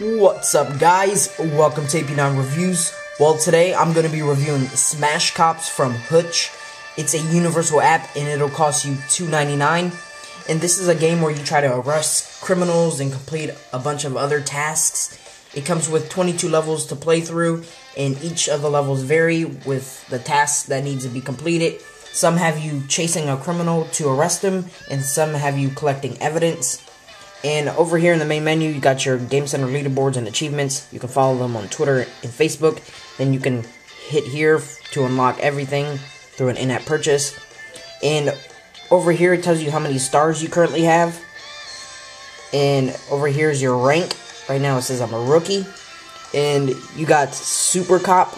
What's up guys? Welcome to AP9 Reviews. Well today I'm going to be reviewing Smash Cops from Hutch. It's a universal app and it'll cost you $2.99. And this is a game where you try to arrest criminals and complete a bunch of other tasks. It comes with 22 levels to play through and each of the levels vary with the tasks that needs to be completed. Some have you chasing a criminal to arrest him and some have you collecting evidence. And over here in the main menu, you got your Game Center leaderboards and achievements. You can follow them on Twitter and Facebook. Then you can hit here to unlock everything through an in-app purchase. And over here, it tells you how many stars you currently have. And over here is your rank. Right now, it says I'm a rookie. And you got Super Cop.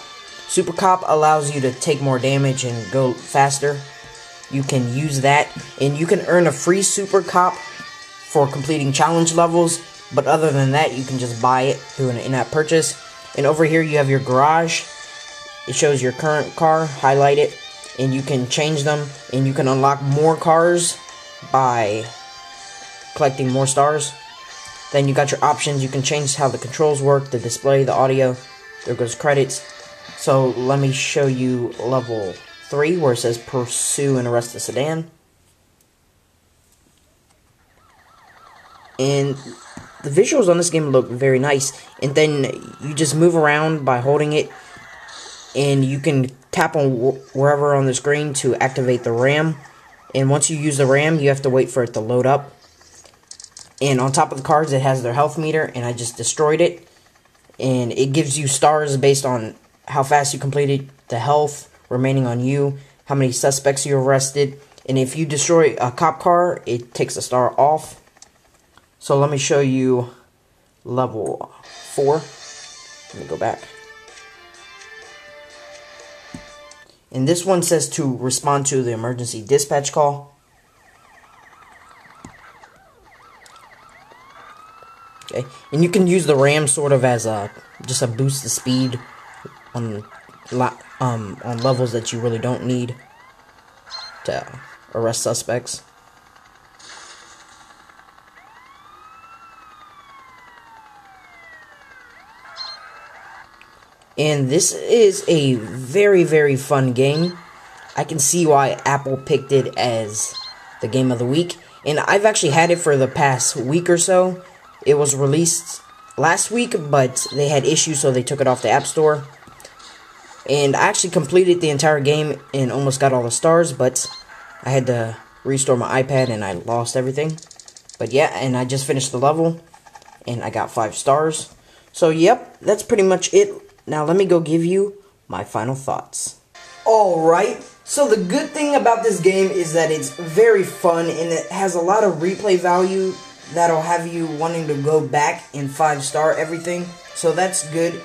Super Cop allows you to take more damage and go faster. You can use that. And you can earn a free Super Cop for completing challenge levels, but other than that, you can just buy it through an in-app purchase. And over here, you have your garage. It shows your current car, highlight it, and you can change them, and you can unlock more cars by collecting more stars. Then you got your options. You can change how the controls work, the display, the audio. There goes credits. So let me show you level 3 where it says pursue and arrest the sedan. And the visuals on this game look very nice. And then you just move around by holding it. And you can tap on wh wherever on the screen to activate the RAM. And once you use the RAM you have to wait for it to load up. And on top of the cards it has their health meter and I just destroyed it. And it gives you stars based on how fast you completed the health remaining on you how many suspects you arrested. And if you destroy a cop car it takes a star off so let me show you level 4. Let me go back. And this one says to respond to the emergency dispatch call. Okay, and you can use the RAM sort of as a just a boost the speed on um on levels that you really don't need to arrest suspects. And this is a very, very fun game. I can see why Apple picked it as the game of the week. And I've actually had it for the past week or so. It was released last week, but they had issues, so they took it off the App Store. And I actually completed the entire game and almost got all the stars, but I had to restore my iPad and I lost everything. But yeah, and I just finished the level and I got five stars. So yep, that's pretty much it now let me go give you my final thoughts. Alright, so the good thing about this game is that it's very fun and it has a lot of replay value that'll have you wanting to go back and 5 star everything. So that's good.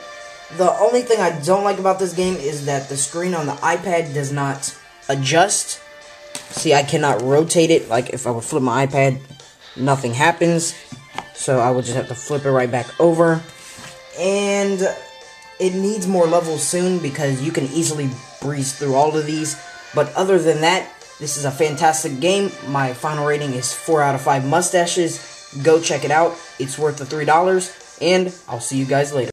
The only thing I don't like about this game is that the screen on the iPad does not adjust. See, I cannot rotate it. Like, if I would flip my iPad, nothing happens. So I would just have to flip it right back over. And it needs more levels soon because you can easily breeze through all of these. But other than that, this is a fantastic game. My final rating is 4 out of 5 mustaches. Go check it out. It's worth the $3. And I'll see you guys later.